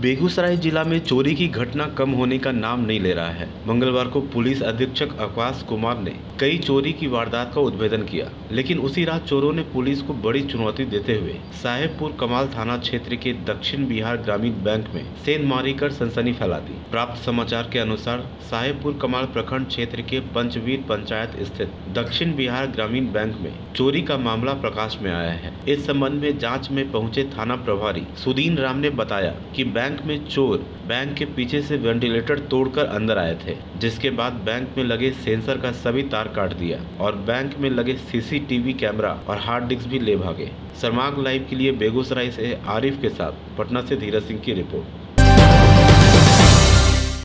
बेगूसराय जिला में चोरी की घटना कम होने का नाम नहीं ले रहा है। मंगलवार को पुलिस अधीक्षक आकाश कुमार ने कई चोरी की वारदात का उद्भेदन किया, लेकिन उसी रात चोरों ने पुलिस को बड़ी चुनौती देते हुए साहेबपुर कमाल थाना क्षेत्र के दक्षिण बिहार ग्रामीण बैंक में सेंध मारी कर सनसनी फैला दी। प्राप्त समाचार के अनुसार साहेबपुर कमाल प्रखंड क्षेत्र के पंचवीर पंचायत स्थित दक्षिण बिहार ग्रामीण बैंक में चोरी का मामला प्रकाश में आया है। इस संबंध में जाँच में पहुँचे थाना प्रभारी सुदीन राम ने बताया की बैंक में चोर बैंक के पीछे से वेंटिलेटर तोड़कर अंदर आए थे, जिसके बाद बैंक में लगे सेंसर का सभी तार काट दिया और बैंक में लगे सीसीटीवी कैमरा और हार्ड डिस्क भी ले भागे। सरमाग लाइव के लिए बेगूसराय से आरिफ के साथ, पटना से धीरज सिंह की रिपोर्ट।